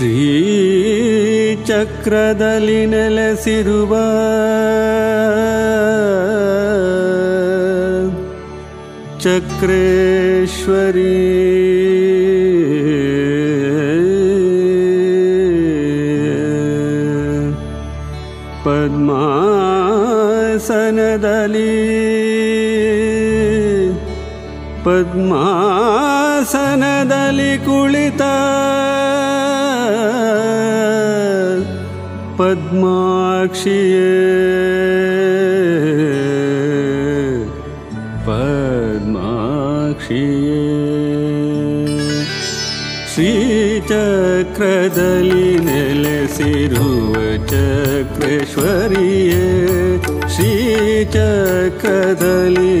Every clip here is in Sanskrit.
ಶ್ರೀಚಕ್ರದಲ್ಲಿ ನೆಲೆಸಿರುವ ಚಕ್ರೇಶ್ವರಿ. ಪದ್ಮಾಸನದಲ್ಲಿ ಪದ್ಮಾಸನದಲ್ಲಿ ಕುಳಿತ पद्माक्षीये पद्माक्षीये श्रीचक्रदलि निले सिरुचक्रेश्वरि एक्रदलि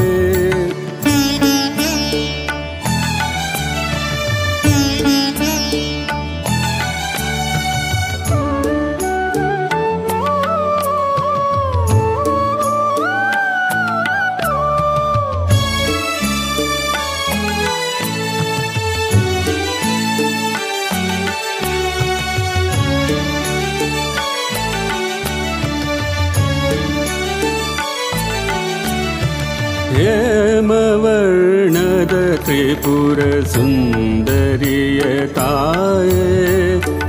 हेमवर्णद त्रिपुरसुन्दरियताय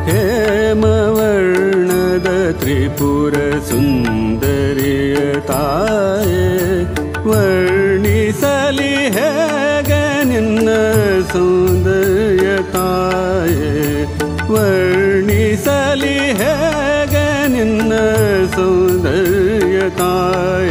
हेमवर्णद त्रिपुरसुन्दरियताय वर्णिसलि हेगनिन्न सौन्दर्यताय वर्णिसलि हेगनिन्न सौन्दर्यताय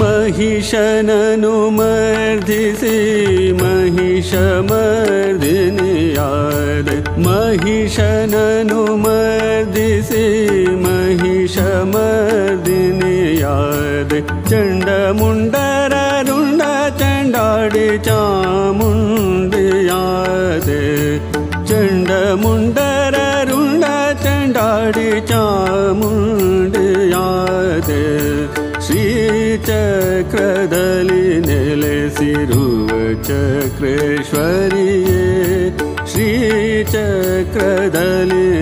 महिषननु मर्दिसि महिष मर्दिनियाद महिषननु मर्दिसि महिष मर्दिनियाद चण्डमुण्डररुण्ड चण्डाडि चामुण्डियाद ಶ್ರೀಚಕ್ರದಲ್ಲಿ ನೆಲೆಸಿರುವ ಚಕ್ರೇಶ್ವರಿಯೇ ಶ್ರೀಚಕ್ರದಲ್ಲಿ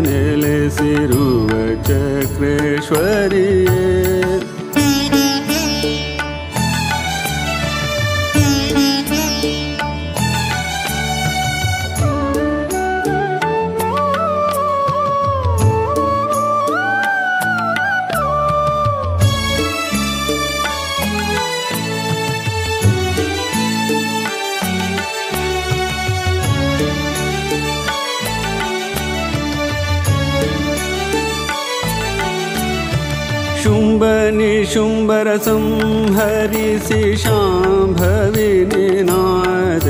ನೆಲೆಸಿರುವ ಚಕ್ರೇಶ್ವರಿಯೇ शुम्भनि शुम्बरसं हरिषां भविनीनाद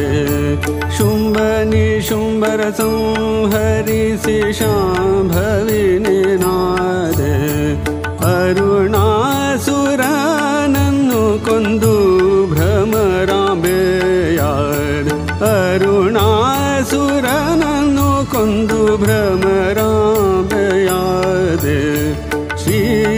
अरुणासुरानन्नु शुंभरसम् हरि शाभिनीनाद अरुणा कुन्दु भ्रमराभया अरुणा कुन्दु भ्रम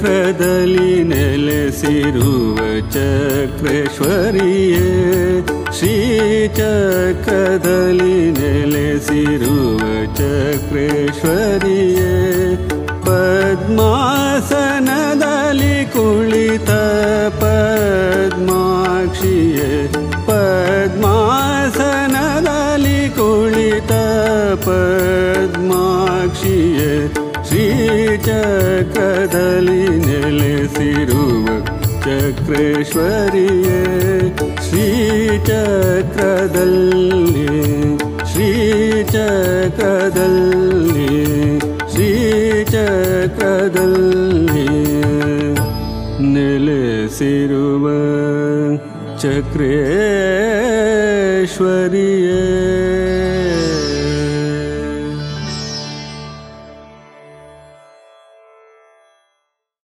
ನೀ ದೇವಿಯಾರ ಮೂಕಾಂಬ ಸುರನನು ವಧಿಸಿ ನೀ ಮೂಕಾಂಬೆಯಾರ ಮೂಕಾಂಬ ಸುರನನು ವಧಿಸಿ ನೀ ಮೂಕಾಂಬೆಯಾರ ಶ್ರೀಚಕ್ರದಲ್ಲಿ ನೆಲೆಸಿರುವ ಚಕ್ರೇಶ್ವರಿಯೇ ಶ್ರೀಚಕ್ರದಲ್ಲಿ ನೆಲೆಸಿರುವ ಚಕ್ರೇಶ್ವರಿಯೇ ಪದ್ಮಾಸನದಲ್ಲಿ ಕುಳಿತ ಪದ್ಮಾಕ್ಷಿಯೇ ಪದ್ಮಾಸನದಲ್ಲಿ ಕುಳಿತ ಪದ್ಮಾಕ್ಷಿಯೇ ಶ್ರೀಚಕ್ರದಲ್ಲಿ ನೆಲೆಸಿರುವ ಚಕ್ರೇಶ್ವರಿಯೇ ಶ್ರೀಚಕ್ರದಲ್ಲಿ ಶ್ರೀಚಕ್ರದಲ್ಲಿ ಶ್ರೀಚಕ್ರದಲ್ಲಿ ನೆಲೆಸಿರುವ ಚಕ್ರೇಶ್ವರಿಯೇ